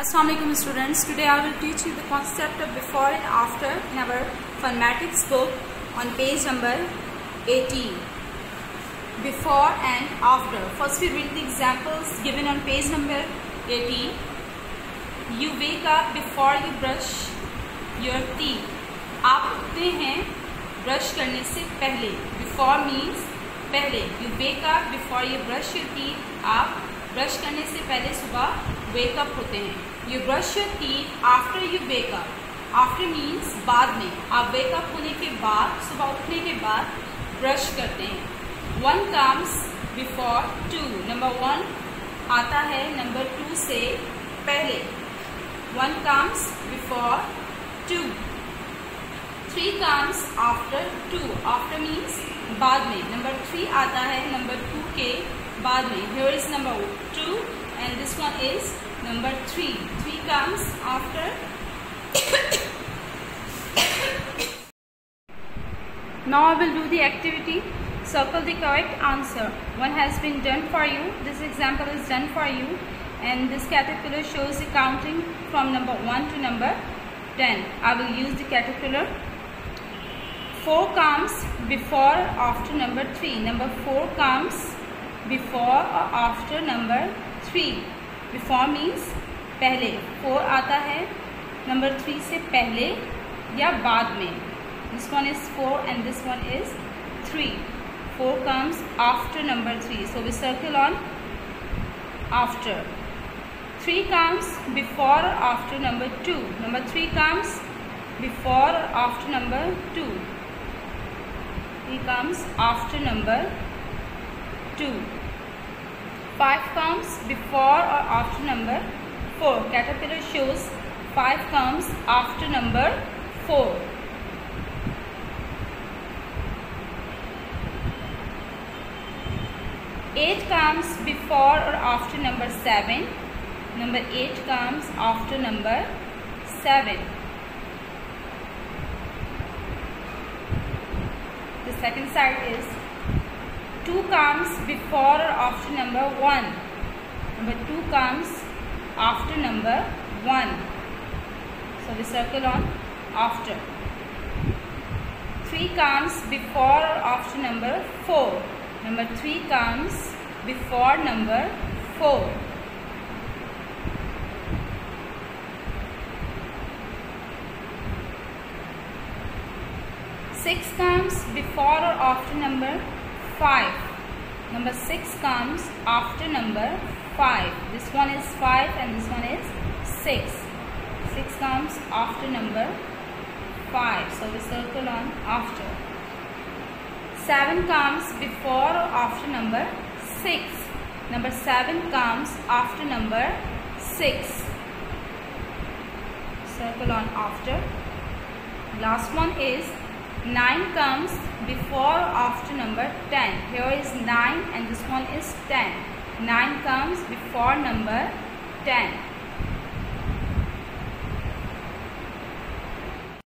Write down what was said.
Assalamualaikum students. Today I will teach you the concept of before and after in our phonetics book on page number 18. Before and after. First we read the examples given on page number 18. You wake up before you brush your teeth. आप उठते हैं brush करने से पहले before means पहले you wake up before you brush your teeth आप brush करने से पहले सुबह वेकअप होते हैं। You brush your teeth after you wake up after means बाद में। आप वेकअप होने के बाद, सुबह उठने के बाद ब्रश करते हैं। One comes before two number one आता है नंबर टू से पहले। One comes before two three comes after two after means बाद में। नंबर थ्री आता है नंबर टू के Here is number 2 and this one is number 3. 3 comes after Now I will do the activity. Circle the correct answer. One has been done for you. This example is done for you. And this caterpillar shows the counting from number 1 to number 10. I will use the caterpillar 4 comes before after number 3. Number 4 comes before और after number three before means पहले. Four आता है number three से पहले या बाद में. This one is four and this one is three four comes after number three so we circle on after three comes before और after number two number three comes before और after number two three comes after number 2. 5 comes before or after number 4. Caterpillar shows 5 comes after number 4. Eight comes before or after number seven. Number eight comes after number seven. The second side is 2 comes before or after number 1. Number 2 comes after number 1. So we circle on after. 3 comes before or after number 4. Number 3 comes before number 4. Six comes before or after number 5. Number 6 comes after number 5. This one is 5 and this one is 6. 6 comes after number 5. So we circle on after. 7 comes before or after number 6. Number 7 comes after number 6. Circle on after. Last one is 9 comes before or after number 10. Here is 9 and this one is 10. 9 comes before number 10.